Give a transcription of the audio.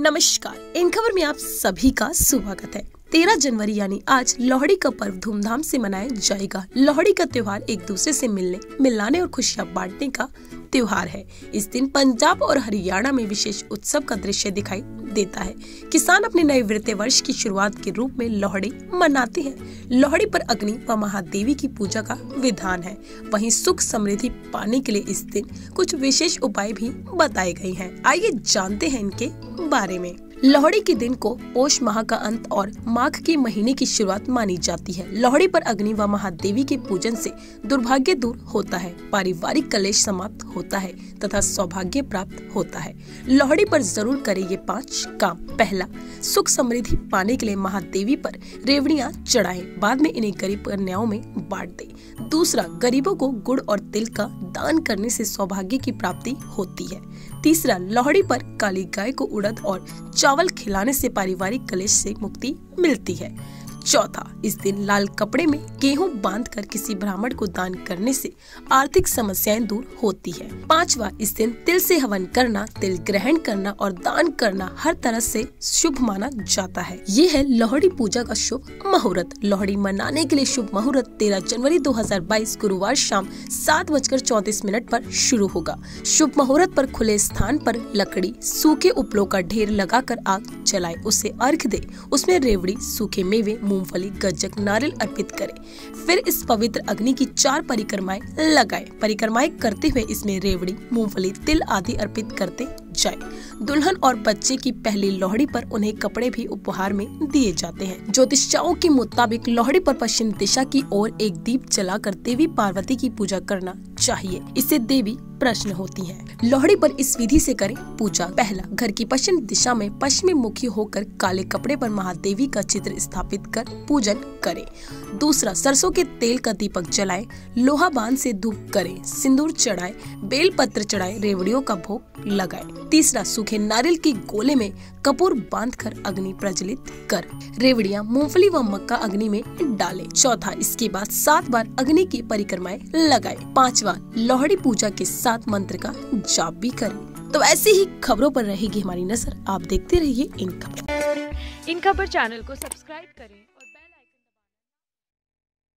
नमस्कार। इन खबर में आप सभी का स्वागत है। तेरह जनवरी यानी आज लोहड़ी का पर्व धूमधाम से मनाया जाएगा। लोहड़ी का त्योहार एक दूसरे से मिलने, मिलाने और खुशियाँ बांटने का त्योहार है। इस दिन पंजाब और हरियाणा में विशेष उत्सव का दृश्य दिखाई देता है। किसान अपने नए वित्तीय वर्ष की शुरुआत के रूप में लोहड़ी मनाते हैं। लोहड़ी पर अग्नि व महादेवी की पूजा का विधान है। वहीं सुख समृद्धि पाने के लिए इस दिन कुछ विशेष उपाय भी बताए गए हैं। आइए जानते हैं इनके बारे में। लोहड़ी के दिन को पोष माह का अंत और माघ के महीने की शुरुआत मानी जाती है। लोहड़ी पर अग्नि व महादेवी के पूजन से दुर्भाग्य दूर होता है। पारिवारिक कलेश समाप्त होता है तथा सौभाग्य प्राप्त होता है। लोहड़ी पर ज़रूर करें ये पाँच काम। पहला, सुख समृद्धि पाने के लिए महादेवी पर रेवड़ियाँ चढ़ाए। बाद में इन्हें गरीब कन्याओं में बांट दे। दूसरा, गरीबों को गुड़ और तिल का दान करने से सौभाग्य की प्राप्ति होती है। तीसरा, लोहड़ी पर काली गाय को उड़द और चावल खिलाने से पारिवारिक कलेश से मुक्ति मिलती है। चौथा, इस दिन लाल कपड़े में गेहूँ बांधकर किसी ब्राह्मण को दान करने से आर्थिक समस्याएँ दूर होती है। पांचवा, इस दिन तिल से हवन करना, तिल ग्रहण करना और दान करना हर तरह से शुभ माना जाता है। ये है लोहड़ी पूजा का शुभ मुहूर्त। लोहड़ी मनाने के लिए शुभ मुहूर्त तेरह जनवरी 2022 गुरुवार शाम सात बजकर चौतीस मिनट पर शुरू होगा। शुभ मुहूर्त पर खुले स्थान पर लकड़ी, सूखे उपलों का ढेर लगाकर आग जलाए। उसे अर्घ दे। उसमें रेवड़ी, सूखे मेवे मूंगफली, गजक, नारियल अर्पित करें। फिर इस पवित्र अग्नि की चार परिक्रमाएँ लगाए। परिक्रमाएँ करते हुए इसमें रेवड़ी, मूंगफली, तिल आदि अर्पित करते जाए। दुल्हन और बच्चे की पहली लोहड़ी पर उन्हें कपड़े भी उपहार में दिए जाते हैं। ज्योतिषाओं के मुताबिक लोहड़ी पर पश्चिम दिशा की ओर एक दीप जलाकर देवी पार्वती की पूजा करना चाहिए। इससे देवी प्रश्न होती हैं। लोहड़ी पर इस विधि से करें पूजा। पहला घर की पश्चिम दिशा में पश्चिमी मुखी होकर काले कपड़े पर महादेवी का चित्र स्थापित कर पूजन करें। दूसरा सरसों के तेल का दीपक जलाएँ, लोहा बाँध से धूप करें सिंदूर चढ़ाए बेल पत्र चढ़ाए रेवड़ियों का भोग लगाए। तीसरा, सूखे नारियल के गोले में कपूर बांधकर अग्नि प्रज्वलित कर। रेवड़िया, मूंगफली व मक्का अग्नि में डाले। चौथा, इसके बाद सात बार अग्नि की परिक्रमाएँ लगाए। पांचवा, लोहड़ी पूजा के साथ मंत्र का जाप भी करें। तो ऐसी ही खबरों पर रहेगी हमारी नज़र। आप देखते रहिए इन खबर। इन खबर चैनल को सब्सक्राइब करें